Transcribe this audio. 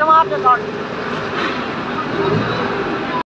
Come after Lord.